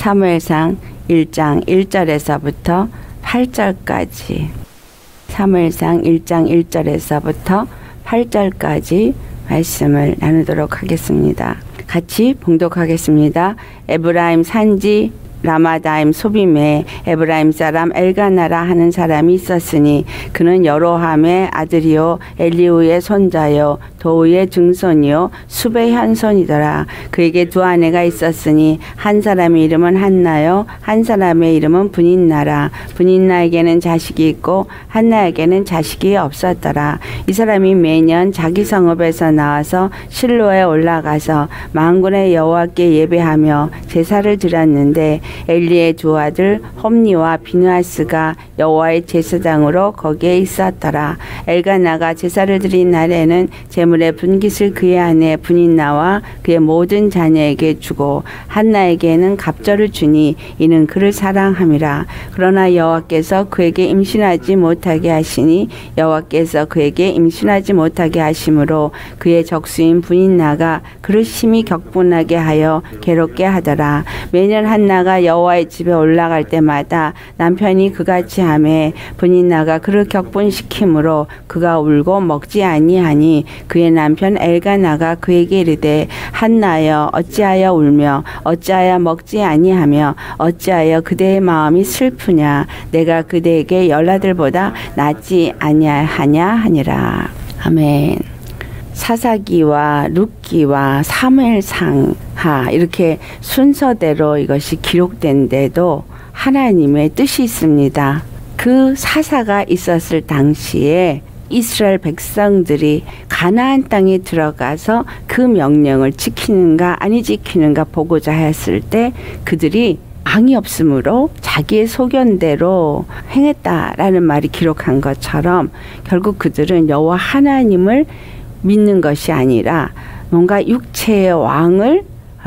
사무엘상 1장 1절에서부터 8절까지 사무엘상 1장 1절에서부터 8절까지 말씀을 나누도록 하겠습니다. 같이 봉독하겠습니다. 에브라임 산지 라마다임 소빔에 에브라임 사람 엘가나라 하는 사람이 있었으니 그는 여로함의 아들이요 엘리우의 손자요 도우의 증손이요 수베 현손이더라. 그에게 두 아내가 있었으니 한 사람의 이름은 한나요 한 사람의 이름은 분인나라. 분인나에게는 자식이 있고 한나에게는 자식이 없었더라. 이 사람이 매년 자기 성읍에서 나와서 실로에 올라가서 망군의 여호와께 예배하며 제사를 드렸는데 엘리의 두 아들 홈니와 비누아스가 여호와의 제사장으로 거기에 있었더라. 엘가나가 제사를 드린 날에는 제물의 분깃을 그의 아내 분인나와 그의 모든 자녀에게 주고 한나에게는 갑절을 주니 이는 그를 사랑함이라. 그러나 여호와께서 그에게 임신하지 못하게 하시니 여호와께서 그에게 임신하지 못하게 하심으로 그의 적수인 분인나가 그를 심히 격분하게 하여 괴롭게 하더라. 매년 한나가 여호와의 집에 올라갈 때마다 남편이 그같이 하매 분인나가 그를 격분시키므로 그가 울고 먹지 아니하니 그의 남편 엘가나가 그에게 이르되 한나여 어찌하여 울며 어찌하여 먹지 아니하며 어찌하여 그대의 마음이 슬프냐 내가 그대에게 열아들보다 낫지 아니하냐 하니라 아멘. 사사기와 룻기와 사무엘상 하 이렇게 순서대로 이것이 기록된데도 하나님의 뜻이 있습니다. 그 사사가 있었을 당시에 이스라엘 백성들이 가나안 땅에 들어가서 그 명령을 지키는가 아니 지키는가 보고자 했을 때 그들이 왕이 없으므로 자기의 소견대로 행했다라는 말이 기록한 것처럼 결국 그들은 여호와 하나님을 믿는 것이 아니라 뭔가 육체의 왕을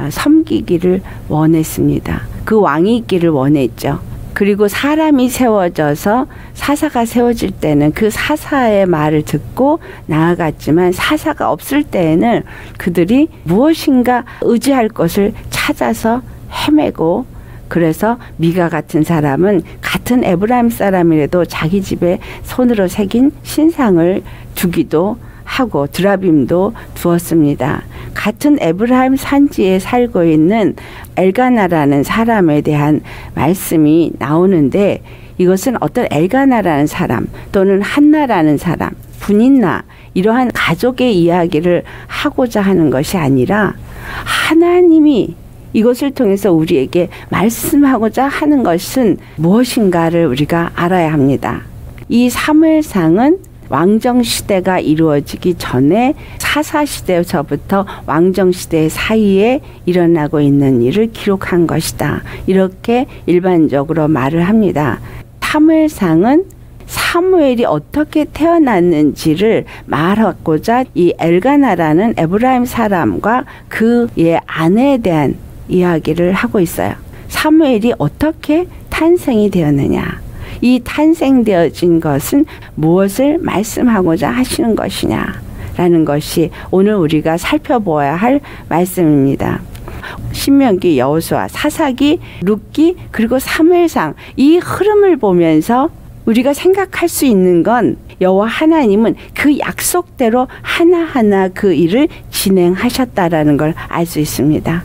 섬기기를 원했습니다. 그 왕이 있기를 원했죠. 그리고 사람이 세워져서 사사가 세워질 때는 그 사사의 말을 듣고 나아갔지만 사사가 없을 때에는 그들이 무엇인가 의지할 것을 찾아서 헤매고 그래서 미가 같은 사람은 같은 에브라임 사람이라도 자기 집에 손으로 새긴 신상을 두기도 하고 드라빔도 두었습니다. 같은 에브라임 산지에 살고 있는 엘가나라는 사람에 대한 말씀이 나오는데 이것은 어떤 엘가나라는 사람 또는 한나라는 사람 분인나 이러한 가족의 이야기를 하고자 하는 것이 아니라 하나님이 이것을 통해서 우리에게 말씀하고자 하는 것은 무엇인가를 우리가 알아야 합니다. 이 사무엘상은 왕정 시대가 이루어지기 전에 사사 시대에서부터 왕정 시대 사이에 일어나고 있는 일을 기록한 것이다. 이렇게 일반적으로 말을 합니다. 사무엘상은 사무엘이 어떻게 태어났는지를 말하고자 이 엘가나라는 에브라임 사람과 그의 아내에 대한 이야기를 하고 있어요. 사무엘이 어떻게 탄생이 되었느냐. 이 탄생되어진 것은 무엇을 말씀하고자 하시는 것이냐. 라는 것이 오늘 우리가 살펴보아야 할 말씀입니다. 신명기, 여호수아, 사사기, 룻기 그리고 사무엘상 이 흐름을 보면서 우리가 생각할 수 있는 건 여호와 하나님은 그 약속대로 하나하나 그 일을 진행하셨다라는 걸 알 수 있습니다.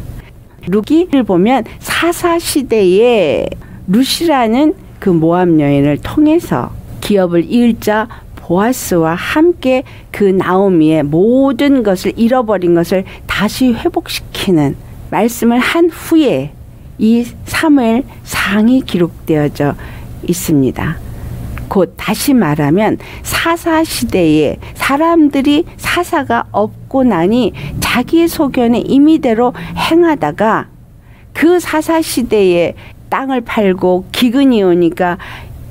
룻기를 보면 사사 시대에 룻이라는 그 모함 여인을 통해서 기업을 이을자 보아스와 함께 그 나오미의 모든 것을 잃어버린 것을 다시 회복시키는 말씀을 한 후에 이 사무엘 상이 기록되어져 있습니다. 곧 다시 말하면 사사 시대에 사람들이 사사가 없고 나니 자기의 소견의 임의대로 행하다가 그 사사 시대에 땅을 팔고 기근이 오니까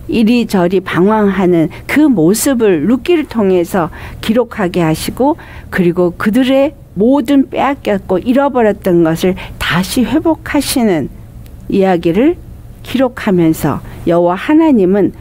이리저리 방황하는 그 모습을 룻기를 통해서 기록하게 하시고 그리고 그들의 모든 빼앗겼고 잃어버렸던 것을 다시 회복하시는 이야기를 기록하면서 여호와 하나님은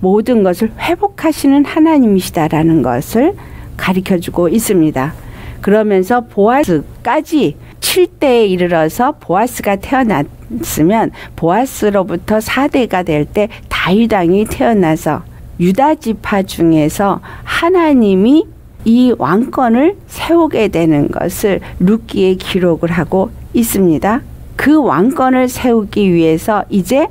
모든 것을 회복하시는 하나님이시다라는 것을 가르쳐 주고 있습니다. 그러면서 보아스까지 7대에 이르러서 보아스가 태어났으면 보아스로부터 4대가 될 때 다윗 왕이 태어나서 유다 지파 중에서 하나님이 이 왕권을 세우게 되는 것을 루키에 기록을 하고 있습니다. 그 왕권을 세우기 위해서 이제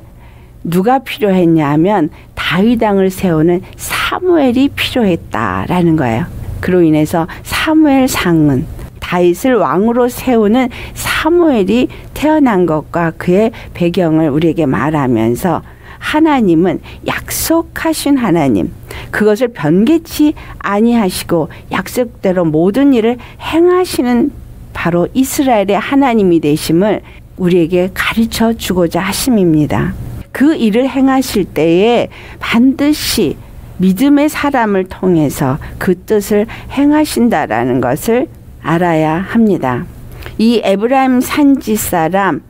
누가 필요했냐면 다윗 왕을 세우는 사무엘이 필요했다라는 거예요. 그로 인해서 사무엘 상은 다윗을 왕으로 세우는 사무엘이 태어난 것과 그의 배경을 우리에게 말하면서 하나님은 약속하신 하나님 그것을 변개치 아니하시고 약속대로 모든 일을 행하시는 바로 이스라엘의 하나님이 되심을 우리에게 가르쳐 주고자 하심입니다. 그 일을 행하실 때에 반드시 믿음의 사람을 통해서 그 뜻을 행하신다라는 것을 알아야 합니다. 이 에브라임 산지 사람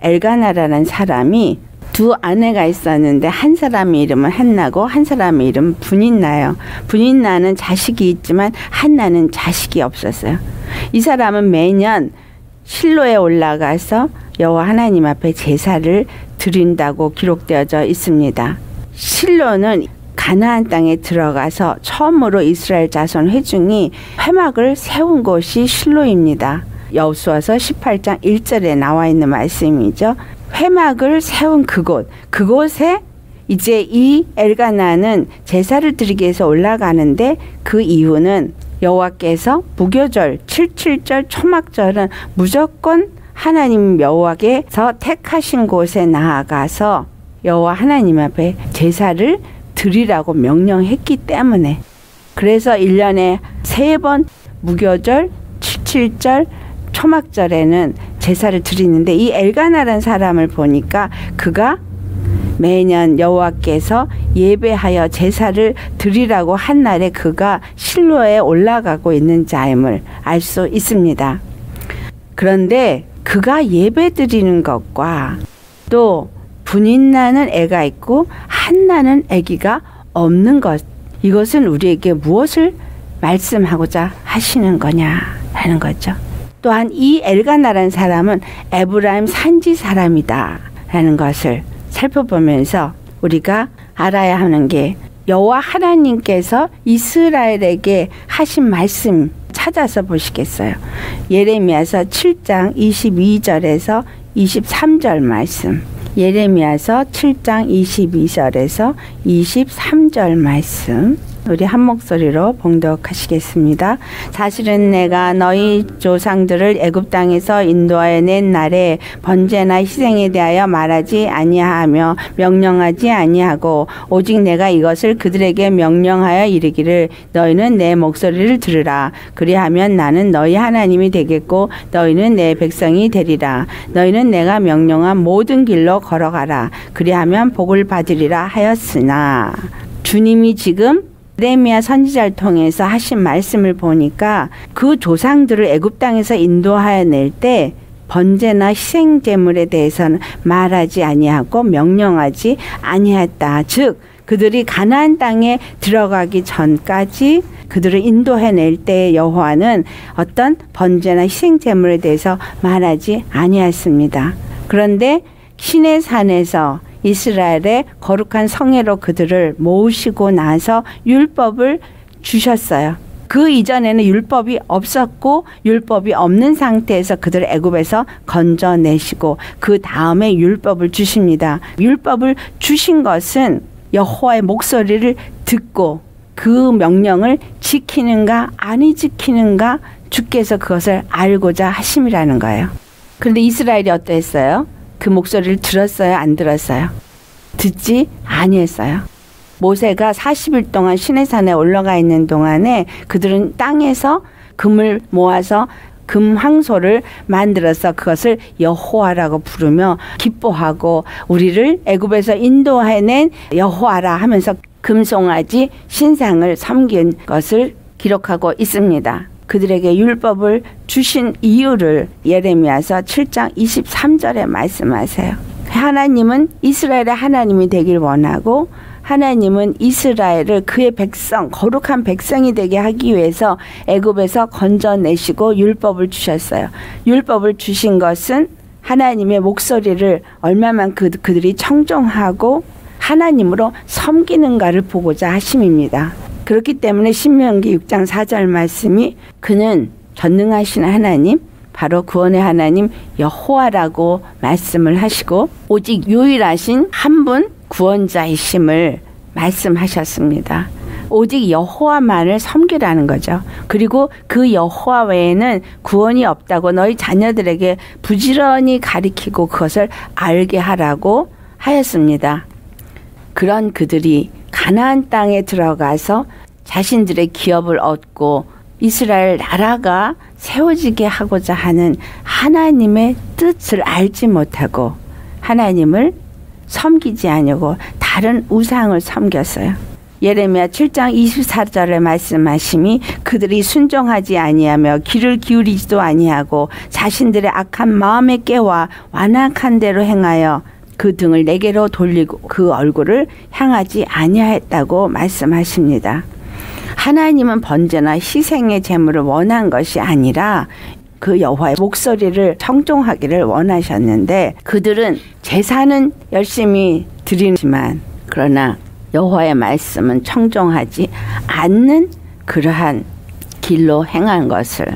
엘가나라는 사람이 두 아내가 있었는데 한 사람의 이름은 한나고 한 사람의 이름 분인나요. 분인나는 자식이 있지만 한나는 자식이 없었어요. 이 사람은 매년 실로에 올라가서 여호와 하나님 앞에 제사를 드린다고 기록되어져 있습니다. 실로는 가나안 땅에 들어가서 처음으로 이스라엘 자손 회중이 회막을 세운 곳이 실로입니다. 여수와서 18장 1절에 나와 있는 말씀이죠. 회막을 세운 그곳, 그곳에 이제 이 엘가나는 제사를 드리기 위해서 올라가는데 그 이유는 여호와께서 무교절 77절 초막절은 무조건 하나님 여호와께서 택하신 곳에 나아가서 여호와 하나님 앞에 제사를 드리라고 명령했기 때문에 그래서 1년에 세 번 무교절 77절 초막절에는 제사를 드리는데 이 엘가나라는 사람을 보니까 그가 매년 여호와께서 예배하여 제사를 드리라고 한 날에 그가 실로에 올라가고 있는 자임을 알 수 있습니다. 그런데 그가 예배 드리는 것과 또 분인 나는 애가 있고 한 나는 아기가 없는 것 이것은 우리에게 무엇을 말씀하고자 하시는 거냐라는 거죠. 또한 이 엘가나라는 사람은 에브라임 산지 사람이다라는 것을 살펴보면서 우리가 알아야 하는 게 여호와 하나님께서 이스라엘에게 하신 말씀 찾아서 보시겠어요. 예레미야서 7장 22절에서 23절 말씀. 예레미야서 7장 22절에서 23절 말씀. 우리 한 목소리로 봉독하시겠습니다. 사실은 내가 너희 조상들을 애굽 땅에서 인도하여 낸 날에 번제나 희생에 대하여 말하지 아니하며 명령하지 아니하고 오직 내가 이것을 그들에게 명령하여 이르기를 너희는 내 목소리를 들으라. 그리하면 나는 너희 하나님이 되겠고 너희는 내 백성이 되리라. 너희는 내가 명령한 모든 길로 걸어가라. 그리하면 복을 받으리라 하였으나 주님이 지금 레미야 선지자를 통해서 하신 말씀을 보니까 그 조상들을 애굽 땅에서 인도하여 낼 때 번제나 희생 제물에 대해서는 말하지 아니하고 명령하지 아니했다. 즉 그들이 가나안 땅에 들어가기 전까지 그들을 인도해 낼 때 여호와는 어떤 번제나 희생 제물에 대해서 말하지 아니했습니다. 그런데 신의 산에서 이스라엘의 거룩한 성회로 그들을 모으시고 나서 율법을 주셨어요. 그 이전에는 율법이 없었고 율법이 없는 상태에서 그들을 애굽에서 건져내시고 그 다음에 율법을 주십니다. 율법을 주신 것은 여호와의 목소리를 듣고 그 명령을 지키는가 아니 지키는가 주께서 그것을 알고자 하심이라는 거예요. 그런데 이스라엘이 어땠어요? 그 목소리를 들었어요? 안 들었어요? 듣지 아니했어요. 모세가 40일 동안 시내산에 올라가 있는 동안에 그들은 땅에서 금을 모아서 금황소를 만들어서 그것을 여호와라고 부르며 기뻐하고 우리를 애굽에서 인도해낸 여호와라 하면서 금송아지 신상을 섬긴 것을 기록하고 있습니다. 그들에게 율법을 주신 이유를 예레미야서 7장 23절에 말씀하세요. 하나님은 이스라엘의 하나님이 되길 원하고 하나님은 이스라엘을 그의 백성 거룩한 백성이 되게 하기 위해서 애굽에서 건져내시고 율법을 주셨어요. 율법을 주신 것은 하나님의 목소리를 얼마만 그, 그들이 청종하고 하나님으로 섬기는가를 보고자 하심입니다. 그렇기 때문에 신명기 6장 4절 말씀이 그는 전능하신 하나님 바로 구원의 하나님 여호와라고 말씀을 하시고 오직 유일하신 한 분 구원자이심을 말씀하셨습니다. 오직 여호와만을 섬기라는 거죠. 그리고 그 여호와 외에는 구원이 없다고 너희 자녀들에게 부지런히 가리키고 그것을 알게 하라고 하였습니다. 그런 그들이 가나안 땅에 들어가서 자신들의 기업을 얻고 이스라엘 나라가 세워지게 하고자 하는 하나님의 뜻을 알지 못하고 하나님을 섬기지 아니고 다른 우상을 섬겼어요. 예레미야 7장 24절에 말씀하심이 그들이 순종하지 아니하며 귀를 기울이지도 아니하고 자신들의 악한 마음에 깨와 완악한 대로 행하여 그 등을 내게로 돌리고 그 얼굴을 향하지 아니하였다고 말씀하십니다. 하나님은 번제나 희생의 제물을 원한 것이 아니라 그 여호와의 목소리를 청종하기를 원하셨는데 그들은 제사는 열심히 드리지만 그러나 여호와의 말씀은 청종하지 않는 그러한 길로 행한 것을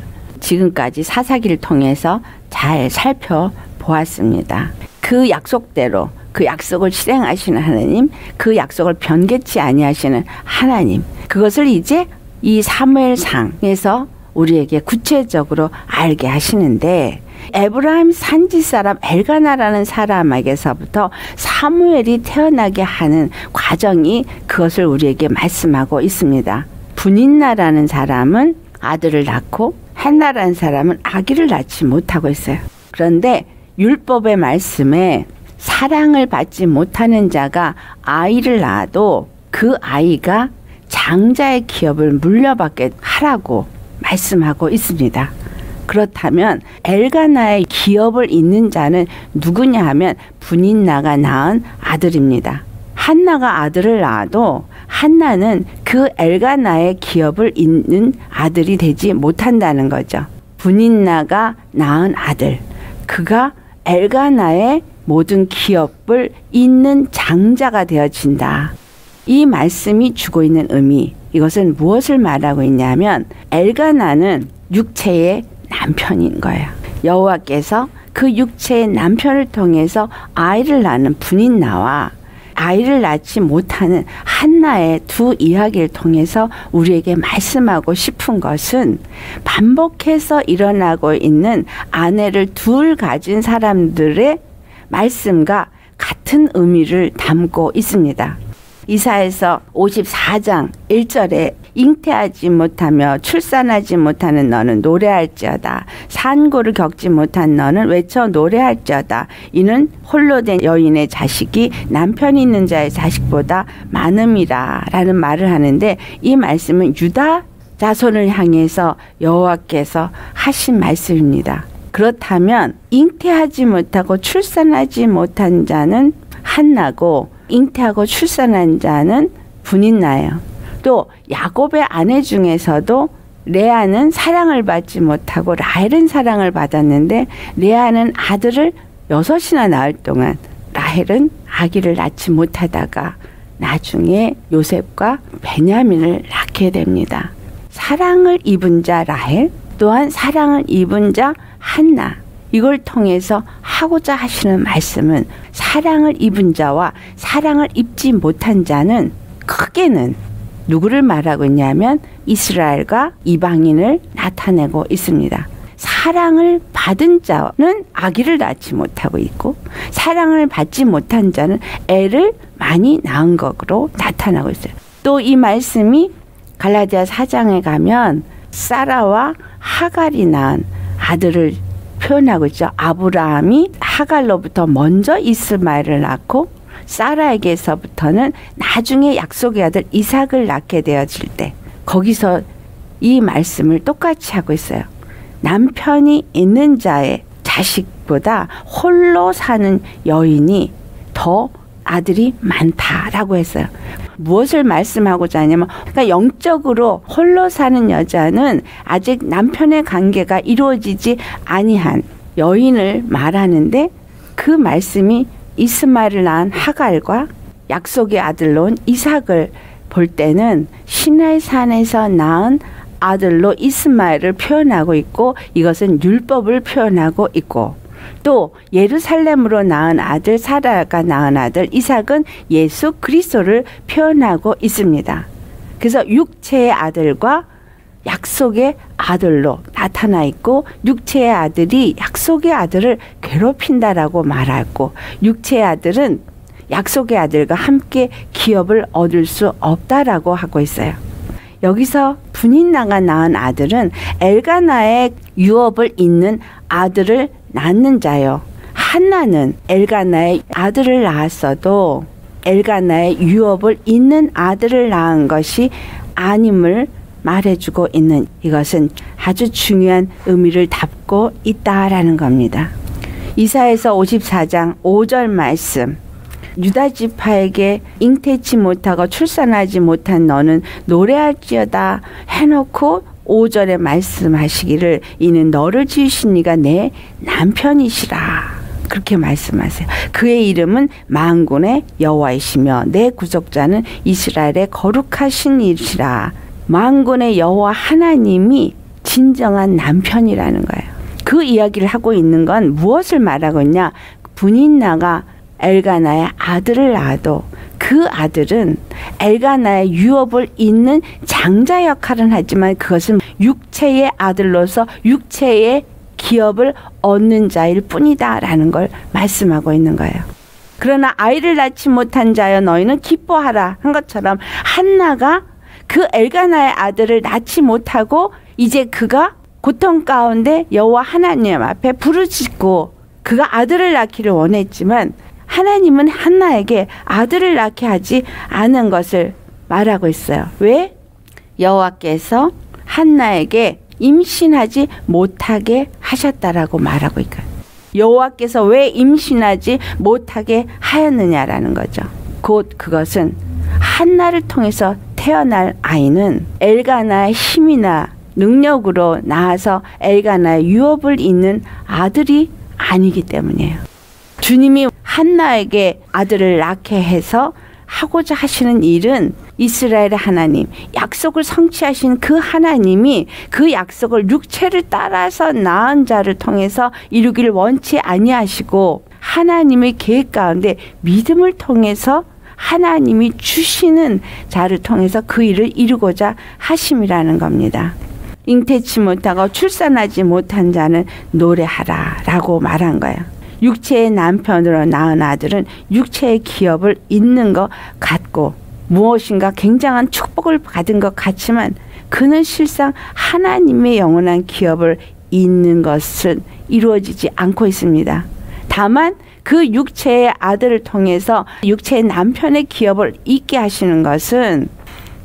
지금까지 사사기를 통해서 잘 살펴보았습니다. 그 약속대로 그 약속을 실행하시는 하나님, 그 약속을 변개치 아니하시는 하나님. 그것을 이제 이 사무엘상에서 우리에게 구체적으로 알게 하시는데 에브라임 산지 사람 엘가나라는 사람에게서부터 사무엘이 태어나게 하는 과정이 그것을 우리에게 말씀하고 있습니다. 분인나라는 사람은 아들을 낳고 한나라는 사람은 아기를 낳지 못하고 있어요. 그런데 율법의 말씀에 사랑을 받지 못하는 자가 아이를 낳아도 그 아이가 장자의 기업을 물려받게 하라고 말씀하고 있습니다. 그렇다면 엘가나의 기업을 잇는 자는 누구냐 하면 분인나가 낳은 아들입니다. 한나가 아들을 낳아도 한나는 그 엘가나의 기업을 잇는 아들이 되지 못한다는 거죠. 분인나가 낳은 아들. 그가 엘가나의 모든 기업을 잇는 장자가 되어진다. 이 말씀이 주고 있는 의미, 이것은 무엇을 말하고 있냐면 엘가나는 육체의 남편인 거예요. 여호와께서 그 육체의 남편을 통해서 아이를 낳는 분인 나와 아이를 낳지 못하는 한나의 두 이야기를 통해서 우리에게 말씀하고 싶은 것은 반복해서 일어나고 있는 아내를 둘 가진 사람들의 말씀과 같은 의미를 담고 있습니다. 이사에서 54장 1절에 잉태하지 못하며 출산하지 못하는 너는 노래할지어다. 산고를 겪지 못한 너는 외쳐 노래할지어다. 이는 홀로 된 여인의 자식이 남편 있는 자의 자식보다 많음이라 라는 말을 하는데 이 말씀은 유다 자손을 향해서 여호와께서 하신 말씀입니다. 그렇다면 잉태하지 못하고 출산하지 못한 자는 한나고 잉태하고 출산한 자는 분인나예요. 또 야곱의 아내 중에서도 레아는 사랑을 받지 못하고 라헬은 사랑을 받았는데 레아는 아들을 여섯이나 낳을 동안 라헬은 아기를 낳지 못하다가 나중에 요셉과 베냐민을 낳게 됩니다. 사랑을 입은 자 라헬 또한 사랑을 입은 자 한나 이걸 통해서 하고자 하시는 말씀은 사랑을 입은 자와 사랑을 입지 못한 자는 크게는 누구를 말하고 있냐면 이스라엘과 이방인을 나타내고 있습니다. 사랑을 받은 자는 아기를 낳지 못하고 있고 사랑을 받지 못한 자는 애를 많이 낳은 것으로 나타나고 있어요. 또 이 말씀이 갈라디아 사장에 가면 사라와 하갈이 낳은 아들을 표현하고 있죠. 아브라함이 하갈로부터 먼저 이스마엘을 낳고 사라에게서부터는 나중에 약속의 아들 이삭을 낳게 되어질 때 거기서 이 말씀을 똑같이 하고 있어요. 남편이 있는 자의 자식보다 홀로 사는 여인이 더 아들이 많다라고 했어요. 무엇을 말씀하고자 하냐면 그러니까 영적으로 홀로 사는 여자는 아직 남편의 관계가 이루어지지 아니한 여인을 말하는데 그 말씀이 이스마엘을 낳은 하갈과 약속의 아들로 온 이삭을 볼 때는 시나이 산에서 낳은 아들로 이스마엘을 표현하고 있고 이것은 율법을 표현하고 있고 또 예루살렘으로 낳은 아들 사라가 낳은 아들 이삭은 예수 그리스도를 표현하고 있습니다. 그래서 육체의 아들과 약속의 아들로 나타나 있고 육체의 아들이 약속의 아들을 괴롭힌다라고 말하고 육체의 아들은 약속의 아들과 함께 기업을 얻을 수 없다라고 하고 있어요. 여기서 분인 나가 낳은 아들은 엘가나의 유업을 잇는 아들을 낳는 자요. 한나는 엘가나의 아들을 낳았어도 엘가나의 유업을 잇는 아들을 낳은 것이 아님을 말해주고 있는 이것은 아주 중요한 의미를 담고 있다라는 겁니다. 이사에서 54장 5절 말씀. 유다 지파에게 잉태치 못하고 출산하지 못한 너는 노래할지어다 해놓고 5절에 말씀하시기를 이는 너를 지으신 이가 내 남편이시라. 그렇게 말씀하세요. 그의 이름은 만군의 여호와이시며 내 구속자는 이스라엘의 거룩하신 이시라. 만군의 여호와 하나님이 진정한 남편이라는 거예요. 그 이야기를 하고 있는 건 무엇을 말하고 있냐? 분인 나가 엘가나의 아들을 낳아도 그 아들은 엘가나의 유업을 잇는 장자 역할은 하지만 그것은 육체의 아들로서 육체의 기업을 얻는 자일 뿐이다라는 걸 말씀하고 있는 거예요. 그러나 아이를 낳지 못한 자여 너희는 기뻐하라 한 것처럼 한나가 그 엘가나의 아들을 낳지 못하고 이제 그가 고통 가운데 여호와 하나님 앞에 부르짖고 그가 아들을 낳기를 원했지만 하나님은 한나에게 아들을 낳게 하지 않은 것을 말하고 있어요. 왜? 여호와께서 한나에게 임신하지 못하게 하셨다라고 말하고 있거든요. 여호와께서 왜 임신하지 못하게 하였느냐라는 거죠. 곧 그것은 한나를 통해서 태어날 아이는 엘가나의 힘이나 능력으로 나아서 엘가나의 유업을 잇는 아들이 아니기 때문이에요. 주님이 한나에게 아들을 낳게 해서 하고자 하시는 일은 이스라엘의 하나님, 약속을 성취하신 그 하나님이 그 약속을 육체를 따라서 낳은 자를 통해서 이루기를 원치 아니하시고 하나님의 계획 가운데 믿음을 통해서 하나님이 주시는 자를 통해서 그 일을 이루고자 하심이라는 겁니다. 잉태치 못하고 출산하지 못한 자는 노래하라 라고 말한 거예요. 육체의 남편으로 낳은 아들은 육체의 기업을 잇는 것 같고 무엇인가 굉장한 축복을 받은 것 같지만 그는 실상 하나님의 영원한 기업을 잇는 것은 이루어지지 않고 있습니다. 다만 그 육체의 아들을 통해서 육체의 남편의 기업을 잇게 하시는 것은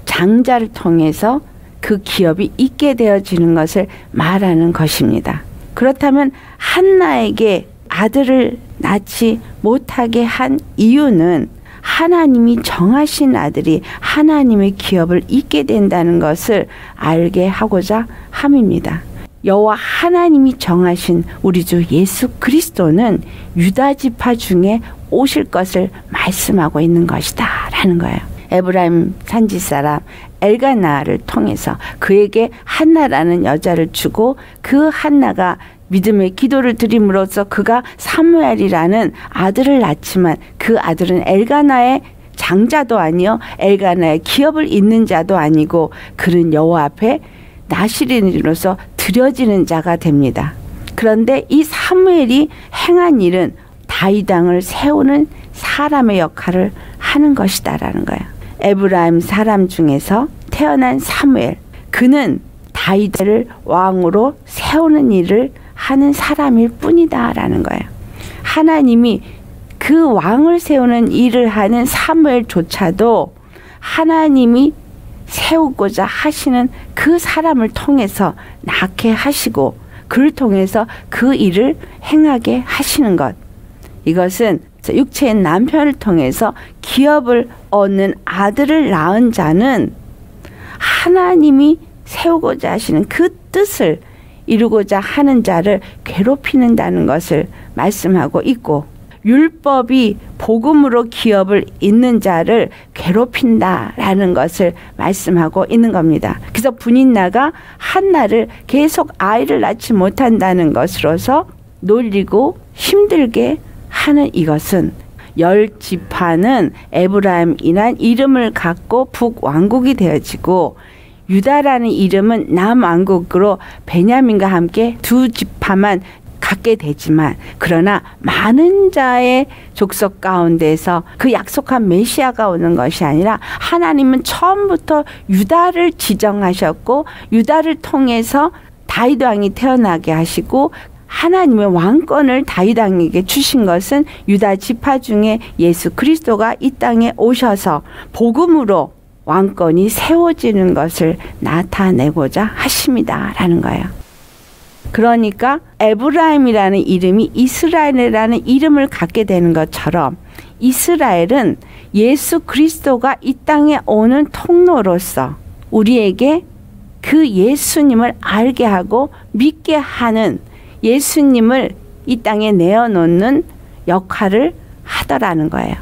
장자를 통해서 그 기업이 있게 되어지는 것을 말하는 것입니다. 그렇다면 한나에게 아들을 낳지 못하게 한 이유는 하나님이 정하신 아들이 하나님의 기업을 잇게 된다는 것을 알게 하고자 함입니다. 여호와 하나님이 정하신 우리 주 예수 그리스도는 유다 지파 중에 오실 것을 말씀하고 있는 것이다라는 거예요. 에브라임 산지 사람 엘가나를 통해서 그에게 한나라는 여자를 주고 그 한나가 믿음의 기도를 드림으로써 그가 사무엘이라는 아들을 낳지만 그 아들은 엘가나의 장자도 아니요 엘가나의 기업을 잇는 자도 아니고 그는 여호와 앞에 나시린으로서 드려지는 자가 됩니다. 그런데 이 사무엘이 행한 일은 다이당을 세우는 사람의 역할을 하는 것이다라는 거예요. 에브라임 사람 중에서 태어난 사무엘 그는 다이드를 왕으로 세우는 일을 하는 사람일 뿐이다라는 거예요. 하나님이 그 왕을 세우는 일을 하는 사무엘조차도 하나님이 세우고자 하시는 그 사람을 통해서 낳게 하시고 그를 통해서 그 일을 행하게 하시는 것. 이것은 육체의 남편을 통해서 기업을 얻는 아들을 낳은 자는 하나님이 세우고자 하시는 그 뜻을 이루고자 하는 자를 괴롭히는다는 것을 말씀하고 있고 율법이 복음으로 기업을 잇는 자를 괴롭힌다라는 것을 말씀하고 있는 겁니다. 그래서 분인나가 한나를 계속 아이를 낳지 못한다는 것으로서 놀리고 힘들게 하는 이것은 열 지파는 에브라임이란 이름을 갖고 북왕국이 되어지고 유다라는 이름은 남왕국으로 베냐민과 함께 두 지파만 갖게 되지만 그러나 많은 자의 족속 가운데서 그 약속한 메시아가 오는 것이 아니라 하나님은 처음부터 유다를 지정하셨고 유다를 통해서 다윗 왕이 태어나게 하시고 하나님의 왕권을 다윗 왕에게 주신 것은 유다 지파 중에 예수 그리스도가 이 땅에 오셔서 복음으로 왕권이 세워지는 것을 나타내고자 하십니다라는 거예요. 그러니까 에브라임이라는 이름이 이스라엘이라는 이름을 갖게 되는 것처럼 이스라엘은 예수 그리스도가 이 땅에 오는 통로로서 우리에게 그 예수님을 알게 하고 믿게 하는 예수님을 이 땅에 내어놓는 역할을 하더라는 거예요.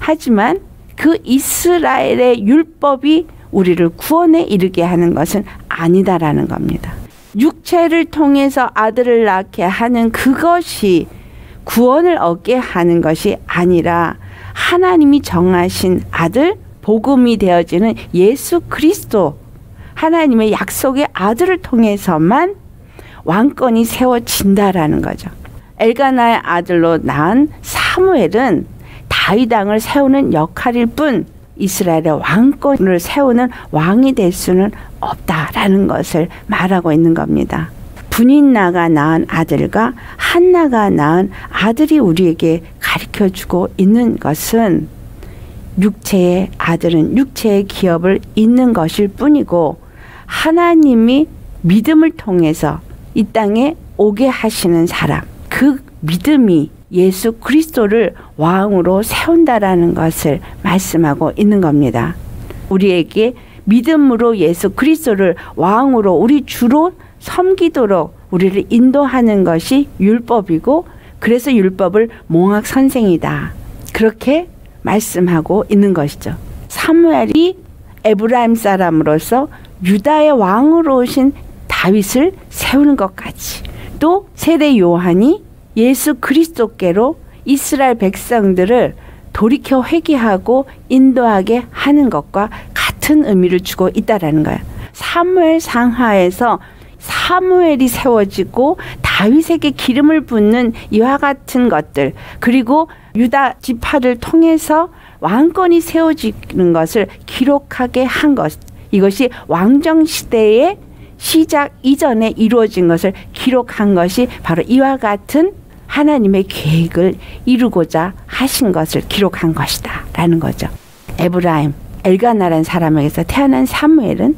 하지만 그 이스라엘의 율법이 우리를 구원에 이르게 하는 것은 아니다라는 겁니다. 육체를 통해서 아들을 낳게 하는 그것이 구원을 얻게 하는 것이 아니라 하나님이 정하신 아들 복음이 되어지는 예수 그리스도 하나님의 약속의 아들을 통해서만 왕권이 세워진다라는 거죠. 엘가나의 아들로 낳은 사무엘은 다윗왕을 세우는 역할일 뿐 이스라엘의 왕권을 세우는 왕이 될 수는 없다라는 것을 말하고 있는 겁니다. 분인나가 낳은 아들과 한나가 낳은 아들이 우리에게 가르쳐 주고 있는 것은 육체의 아들은 육체의 기업을 잇는 것일 뿐이고 하나님이 믿음을 통해서 이 땅에 오게 하시는 사람 그 믿음이 예수 그리스도를 왕으로 세운다라는 것을 말씀하고 있는 겁니다. 우리에게 믿음으로 예수 그리스도를 왕으로 우리 주로 섬기도록 우리를 인도하는 것이 율법이고 그래서 율법을 몽학 선생이다. 그렇게 말씀하고 있는 것이죠. 사무엘이 에브라임 사람으로서 유다의 왕으로 오신 다윗을 세우는 것 같이 또 세례 요한이 예수 그리스도께로 이스라엘 백성들을 돌이켜 회개하고 인도하게 하는 것과 같은 의미를 주고 있다라는 거예요. 사무엘 상하에서 사무엘이 세워지고 다윗에게 기름을 붓는 이와 같은 것들 그리고 유다 지파를 통해서 왕권이 세워지는 것을 기록하게 한 것. 이것이 왕정 시대의 시작 이전에 이루어진 것을 기록한 것이 바로 이와 같은 하나님의 계획을 이루고자 하신 것을 기록한 것이다. 라는 거죠. 에브라임, 엘가나라는 사람에게서 태어난 사무엘은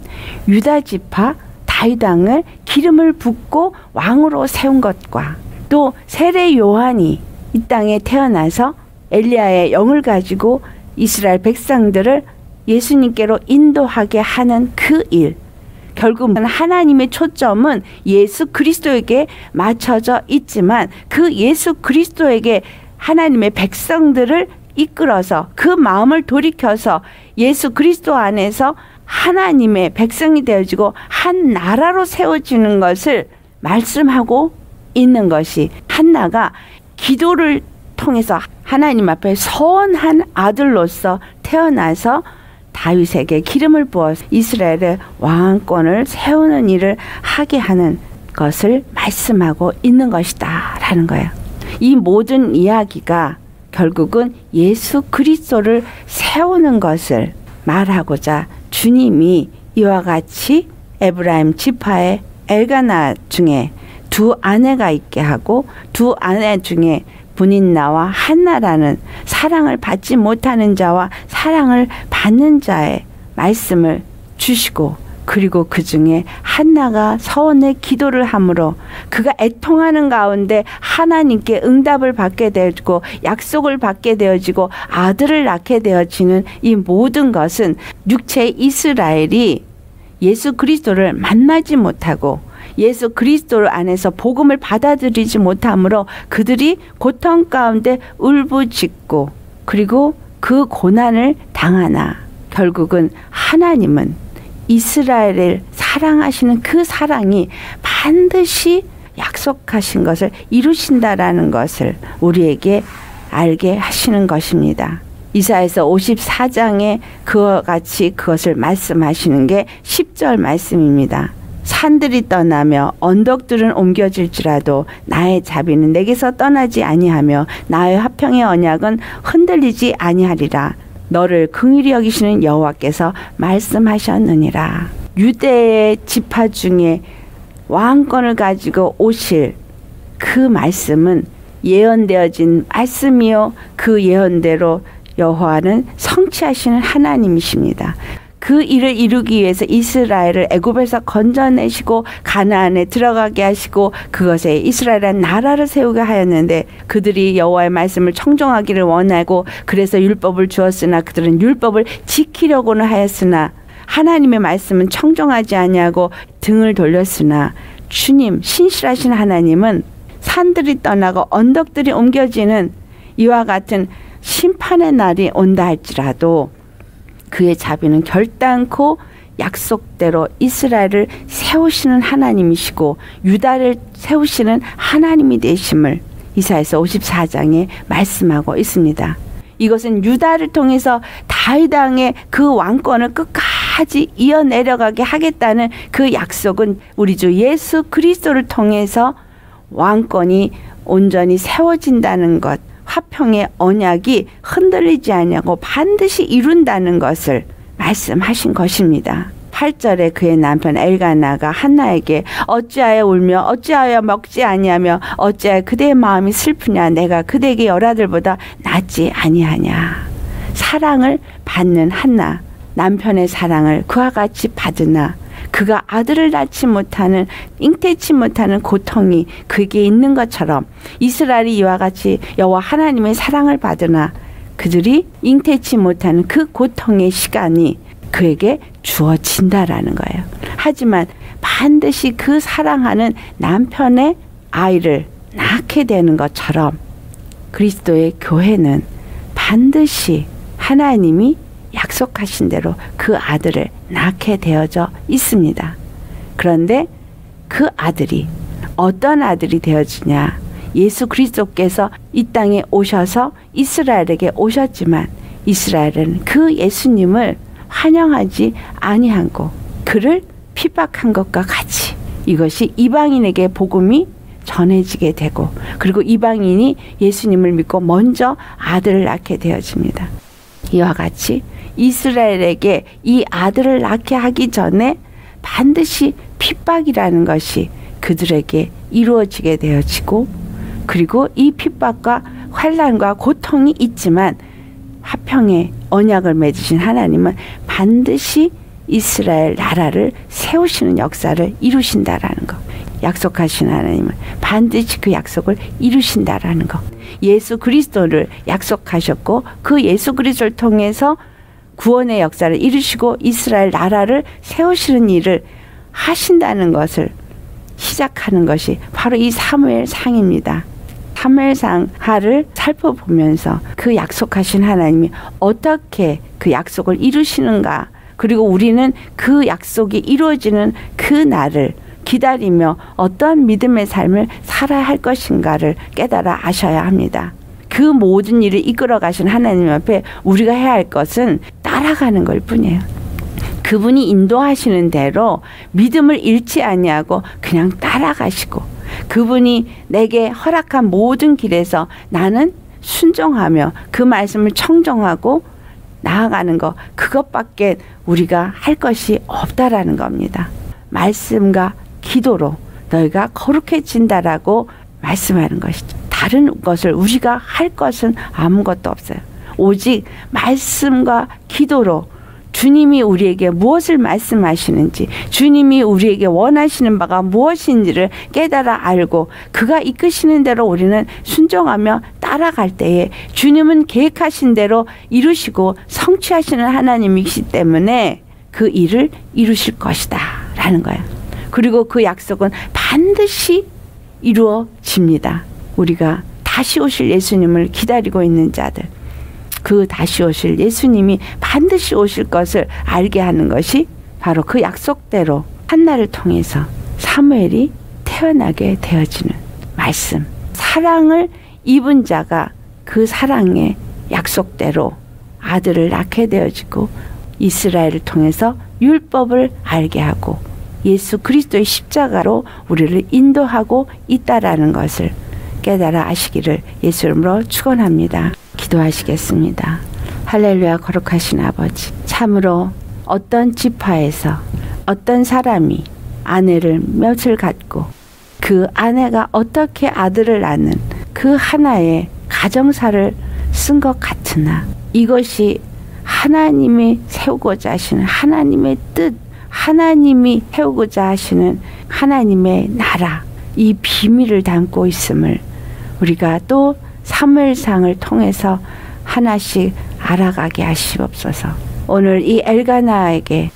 유다 지파 다윗왕을 기름을 붓고 왕으로 세운 것과 또 세례 요한이 이 땅에 태어나서 엘리야의 영을 가지고 이스라엘 백성들을 예수님께로 인도하게 하는 그 일, 결국은 하나님의 초점은 예수 그리스도에게 맞춰져 있지만 그 예수 그리스도에게 하나님의 백성들을 이끌어서 그 마음을 돌이켜서 예수 그리스도 안에서 하나님의 백성이 되어지고 한 나라로 세워지는 것을 말씀하고 있는 것이 한나가 기도를 통해서 하나님 앞에 선한 아들로서 태어나서 다윗에게 기름을 부어 이스라엘의 왕권을 세우는 일을 하게 하는 것을 말씀하고 있는 것이다 라는 거예요. 이 모든 이야기가 결국은 예수 그리스도를 세우는 것을 말하고자 주님이 이와 같이 에브라임 지파의 엘가나 중에 두 아내가 있게 하고 두 아내 중에 분인 나와 한나라는 사랑을 받지 못하는 자와 사랑을 받는 자의 말씀을 주시고 그리고 그 중에 한나가 서원의 기도를 함으로 그가 애통하는 가운데 하나님께 응답을 받게 되고 약속을 받게 되어지고 아들을 낳게 되어지는 이 모든 것은 육체 이스라엘이 예수 그리스도를 만나지 못하고 예수 그리스도 안에서 복음을 받아들이지 못하므로 그들이 고통 가운데 울부짖고 그리고 그 고난을 당하나 결국은 하나님은 이스라엘을 사랑하시는 그 사랑이 반드시 약속하신 것을 이루신다라는 것을 우리에게 알게 하시는 것입니다. 이사에서 54장에 그와 같이 그것을 말씀하시는 게 10절 말씀입니다. 산들이 떠나며 언덕들은 옮겨질지라도 나의 자비는 내게서 떠나지 아니하며 나의 화평의 언약은 흔들리지 아니하리라. 너를 긍휼히 여기시는 여호와께서 말씀하셨느니라. 유대의 지파 중에 왕권을 가지고 오실 그 말씀은 예언되어진 말씀이요 그 예언대로 여호와는 성취하시는 하나님이십니다. 그 일을 이루기 위해서 이스라엘을 애굽에서 건져내시고 가나안에 들어가게 하시고 그것에 이스라엘은 나라를 세우게 하였는데 그들이 여호와의 말씀을 청종하기를 원하고 그래서 율법을 주었으나 그들은 율법을 지키려고는 하였으나 하나님의 말씀은 청종하지 아니하고 등을 돌렸으나 주님 신실하신 하나님은 산들이 떠나고 언덕들이 옮겨지는 이와 같은 심판의 날이 온다 할지라도 그의 자비는 결단코 약속대로 이스라엘을 세우시는 하나님이시고 유다를 세우시는 하나님이 되심을 이사에서 54장에 말씀하고 있습니다. 이것은 유다를 통해서 다윗 왕의 그 왕권을 끝까지 이어내려가게 하겠다는 그 약속은 우리 주 예수 그리스도를 통해서 왕권이 온전히 세워진다는 것. 화평의 언약이 흔들리지 않냐고 반드시 이룬다는 것을 말씀하신 것입니다. 8절에 그의 남편 엘가나가 한나에게 어찌하여 울며 어찌하여 먹지 아니하며 어찌하여 그대의 마음이 슬프냐 내가 그대에게 열아들보다 낫지 아니하냐 사랑을 받는 한나 남편의 사랑을 그와 같이 받으나 그가 아들을 낳지 못하는 잉태치 못하는 고통이 그에게 있는 것처럼 이스라엘이 이와 같이 여호와 하나님의 사랑을 받으나 그들이 잉태치 못하는 그 고통의 시간이 그에게 주어진다라는 거예요. 하지만 반드시 그 사랑하는 남편의 아이를 낳게 되는 것처럼 그리스도의 교회는 반드시 하나님이 약속하신 대로 그 아들을 낳게 되어져 있습니다. 그런데 그 아들이 어떤 아들이 되어지냐? 예수 그리스도께서 이 땅에 오셔서 이스라엘에게 오셨지만 이스라엘은 그 예수님을 환영하지 아니하고 그를 핍박한 것과 같이 이것이 이방인에게 복음이 전해지게 되고 그리고 이방인이 예수님을 믿고 먼저 아들을 낳게 되어집니다. 이와 같이 이스라엘에게 이 아들을 낳게 하기 전에 반드시 핍박이라는 것이 그들에게 이루어지게 되어지고 그리고 이 핍박과 환란과 고통이 있지만 화평의 언약을 맺으신 하나님은 반드시 이스라엘 나라를 세우시는 역사를 이루신다라는 것. 약속하신 하나님은 반드시 그 약속을 이루신다라는 것. 예수 그리스도를 약속하셨고 그 예수 그리스도를 통해서 구원의 역사를 이루시고 이스라엘 나라를 세우시는 일을 하신다는 것을 시작하는 것이 바로 이 사무엘 상입니다. 사무엘상 하를 살펴보면서 그 약속하신 하나님이 어떻게 그 약속을 이루시는가 그리고 우리는 그 약속이 이루어지는 그 날을 기다리며 어떤 믿음의 삶을 살아야 할 것인가를 깨달아 아셔야 합니다. 그 모든 일을 이끌어 가신 하나님 앞에 우리가 해야 할 것은 따라가는 걸 뿐이에요. 그분이 인도하시는 대로 믿음을 잃지 아니하고 그냥 따라가시고 그분이 내게 허락한 모든 길에서 나는 순종하며 그 말씀을 청정하고 나아가는 것 그것밖에 우리가 할 것이 없다라는 겁니다. 말씀과 기도로 너희가 거룩해진다라고 말씀하는 것이죠. 다른 것을 우리가 할 것은 아무것도 없어요. 오직 말씀과 기도로 주님이 우리에게 무엇을 말씀하시는지, 주님이 우리에게 원하시는 바가 무엇인지를 깨달아 알고 그가 이끄시는 대로 우리는 순종하며 따라갈 때에 주님은 계획하신 대로 이루시고 성취하시는 하나님이시기 때문에 그 일을 이루실 것이다. 라는 거야. 그리고 그 약속은 반드시 이루어집니다. 우리가 다시 오실 예수님을 기다리고 있는 자들. 그 다시 오실 예수님이 반드시 오실 것을 알게 하는 것이 바로 그 약속대로 한나를 통해서 사무엘이 태어나게 되어지는 말씀. 사랑을 입은 자가 그 사랑의 약속대로 아들을 낳게 되어지고 이스라엘을 통해서 율법을 알게 하고 예수 그리스도의 십자가로 우리를 인도하고 있다라는 것을 깨달아 아시기를 예수 이름으로 축원합니다. 기도하시겠습니다. 할렐루야 거룩하신 아버지 참으로 어떤 지파에서 어떤 사람이 아내를 몇을 갖고 그 아내가 어떻게 아들을 낳는 그 하나의 가정사를 쓴 것 같으나 이것이 하나님이 세우고자 하시는 하나님의 뜻, 하나님이 세우고자 하시는 하나님의 나라, 이 비밀을 담고 있음을 우리가 또 사무엘상을 통해서 하나씩 알아가게 하시옵소서. 오늘 이 엘가나에게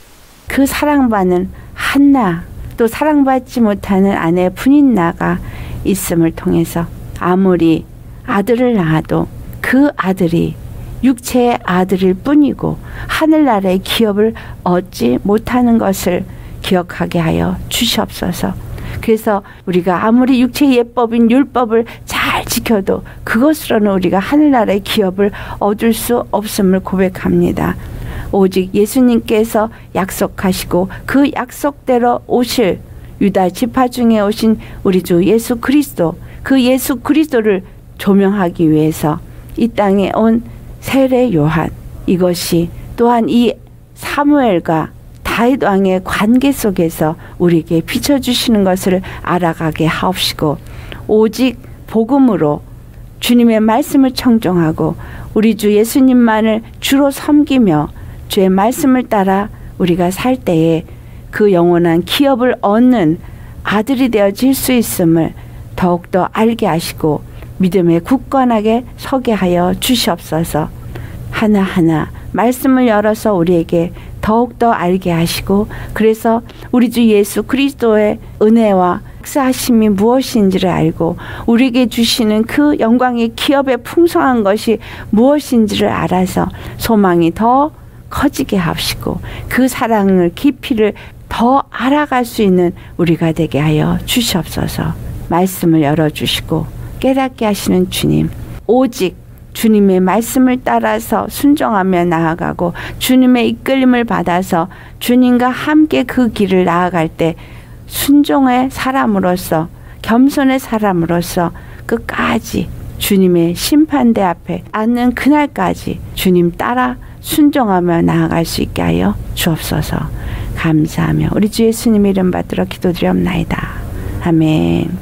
그 사랑받는 한나 또 사랑받지 못하는 아내 분인나가 있음을 통해서 아무리 아들을 낳아도 그 아들이 육체의 아들일 뿐이고 하늘나라의 기업을 얻지 못하는 것을 기억하게 하여 주시옵소서. 그래서 우리가 아무리 육체의 예법인 율법을 잘 지켜도 그것으로는 우리가 하늘나라의 기업을 얻을 수 없음을 고백합니다. 오직 예수님께서 약속하시고 그 약속대로 오실 유다 지파 중에 오신 우리 주 예수 그리스도 그 예수 그리스도를 조명하기 위해서 이 땅에 온 세례 요한 이것이 또한 이 사무엘과 다윗 왕의 관계 속에서 우리에게 비춰 주시는 것을 알아가게 하옵시고 오직 복음으로 주님의 말씀을 청종하고 우리 주 예수님만을 주로 섬기며 주의 말씀을 따라 우리가 살 때에 그 영원한 기업을 얻는 아들이 되어질 수 있음을 더욱더 알게 하시고 믿음에 굳건하게 서게 하여 주시옵소서. 하나하나 말씀을 열어서 우리에게 더욱더 알게 하시고 그래서 우리 주 예수 그리스도의 은혜와 역사하심이 무엇인지를 알고 우리에게 주시는 그 영광의 기업의 풍성한 것이 무엇인지를 알아서 소망이 더 커지게 하시고 그 사랑을 깊이를 더 알아갈 수 있는 우리가 되게 하여 주시옵소서. 말씀을 열어주시고 깨닫게 하시는 주님 오직 주님의 말씀을 따라서 순종하며 나아가고 주님의 이끌림을 받아서 주님과 함께 그 길을 나아갈 때 순종의 사람으로서 겸손의 사람으로서 끝까지 주님의 심판대 앞에 앉는 그날까지 주님 따라 순종하며 나아갈 수 있게 하여 주옵소서. 감사하며 우리 주 예수님 이름 받들어 기도드리옵나이다. 아멘.